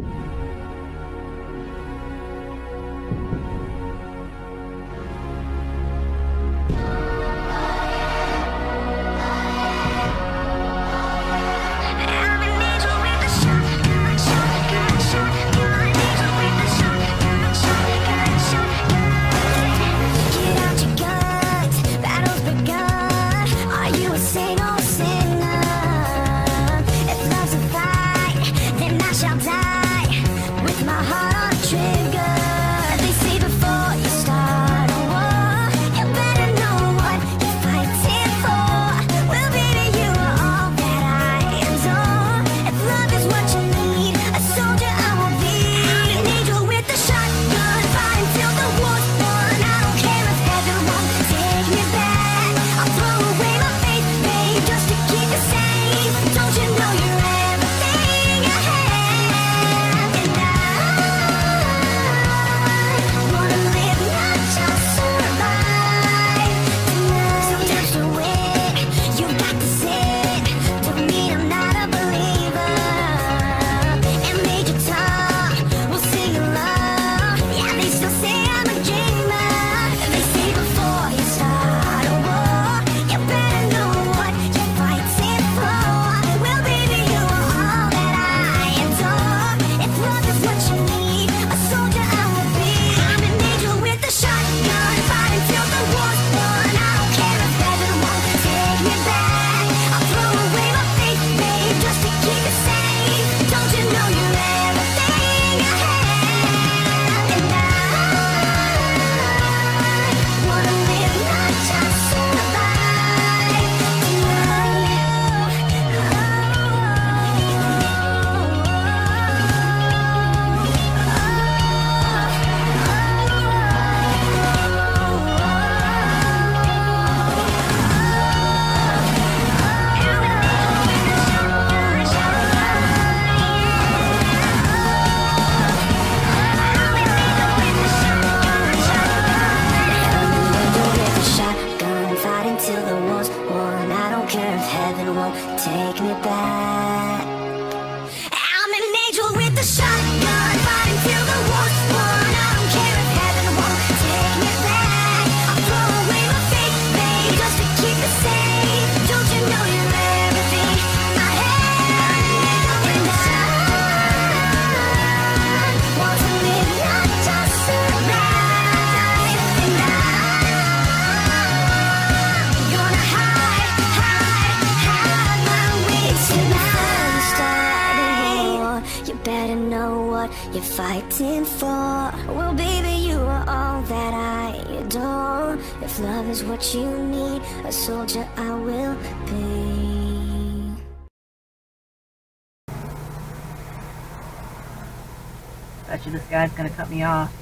you to know what you're fighting for. Well, baby, you are all that I adore. If love is what you need, a soldier I will be. Bet you this guy's gonna cut me off.